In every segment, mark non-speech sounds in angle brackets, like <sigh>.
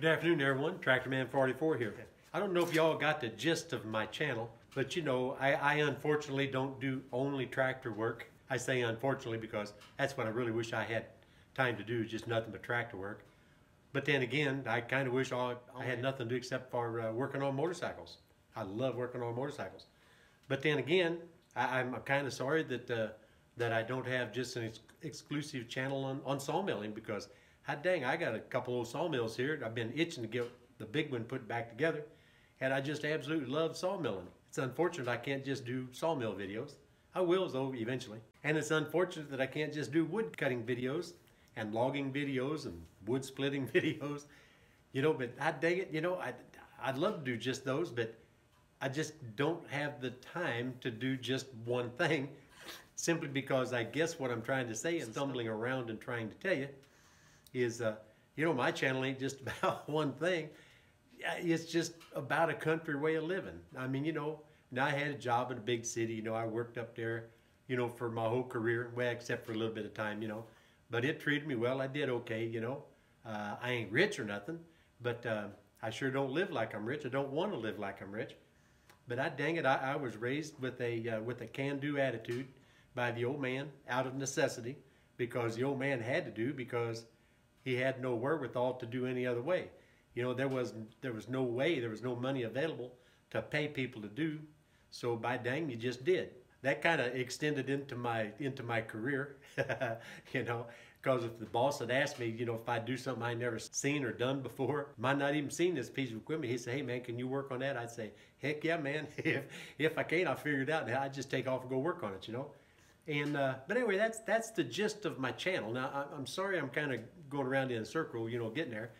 Good afternoon, everyone. Tractorman 44 here. I don't know if y'all got the gist of my channel, but you know, I, I unfortunately don't do only tractor work. I say unfortunately because that's what I really wish I had time to do, just nothing but tractor work. But then again, I kind of wish all, I had nothing to do except for uh, working on motorcycles. I love working on motorcycles. But then again, I, I'm kind of sorry that uh, that I don't have just an ex exclusive channel on, on sawmilling because, hot dang, I got a couple old sawmills here. I've been itching to get the big one put back together, and I just absolutely love sawmilling. It's unfortunate I can't just do sawmill videos. I will though eventually. And it's unfortunate that I can't just do wood cutting videos and logging videos and wood splitting <laughs> videos. You know, but I dang it, you know, I'd, I'd love to do just those, but I just don't have the time to do just one thing <laughs> simply because I guess what I'm trying to say and stumbling around and trying to tell you is, uh, you know, my channel ain't just <laughs> about one thing. It's just about a country way of living. I mean, you know, now I had a job in a big city. You know, I worked up there, you know, for my whole career, well, except for a little bit of time, you know. But it treated me well. I did okay, you know. Uh, I ain't rich or nothing, but uh, I sure don't live like I'm rich. I don't want to live like I'm rich. But I dang it, I, I was raised with a uh, with a can-do attitude by the old man out of necessity because the old man had to do because he had no wherewithal to do any other way. You know, there was there was no way, there was no money available to pay people to do. So by dang, you just did. That kind of extended into my into my career, <laughs> you know, because if the boss had asked me, you know, if I'd do something I'd never seen or done before, <laughs> might not even seen this piece of equipment, he'd say, hey man, can you work on that? I'd say, heck yeah, man. <laughs> if if I can't, I'll figure it out. And I'd just take off and go work on it, you know. And uh, but anyway, that's that's the gist of my channel. Now I, am sorry I'm kind of going around in a circle, you know, getting there,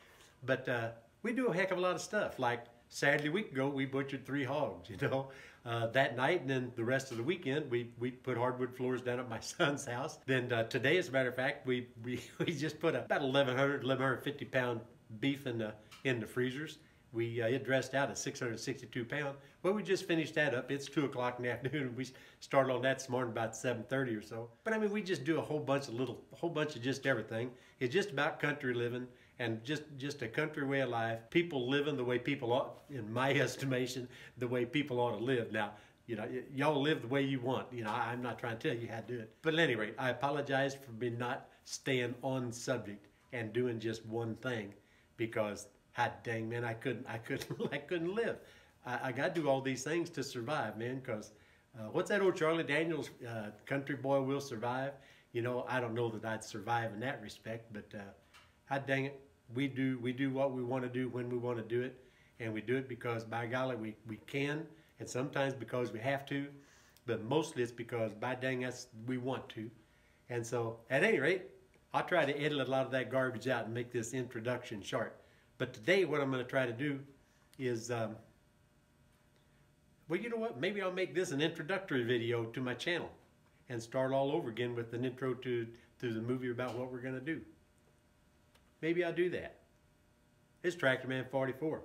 but uh, we do a heck of a lot of stuff. Like Saturday week ago, we butchered three hogs, <laughs> you know uh, that night, and then the rest of the weekend we we put hardwood floors down at my <laughs> son's house. Then uh, today, as a matter of fact, we we, <laughs> we just put about 1,100 1,150 pound beef in the in the freezers. We uh, it dressed out at 662 pounds. Well, we just finished that up. It's two o'clock in the <laughs> afternoon. We started on that this morning about 7:30 or so. But I mean, we just do a whole bunch of little, a whole bunch of just everything. It's just about country living and just just a country way of life. People living the way people ought, in my <laughs> estimation, the way people ought to live. Now, you know, y'all live the way you want. You know, I'm not trying to tell you how to do it. But at any rate, I apologize for me not staying on subject and doing just one thing because, hot dang man, I couldn't, I couldn't, <laughs> I couldn't live. I, I got to do all these things to survive, man. Because uh, what's that old Charlie Daniels, uh, "Country Boy Will Survive"? You know, I don't know that I'd survive in that respect, but uh, hot dang it, we do we do what we want to do when we want to do it, and we do it because by golly we we can, and sometimes because we have to, but mostly it's because by dang us we want to, and so at any rate, I'll try to edit a lot of that garbage out and make this introduction short. But today, what I'm going to try to do is. Um, well, you know what? Maybe I'll make this an introductory video to my channel and start all over again with an intro to, to the movie about what we're going to do. Maybe I'll do that. It's Tractor Man 44.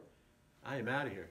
I am out of here.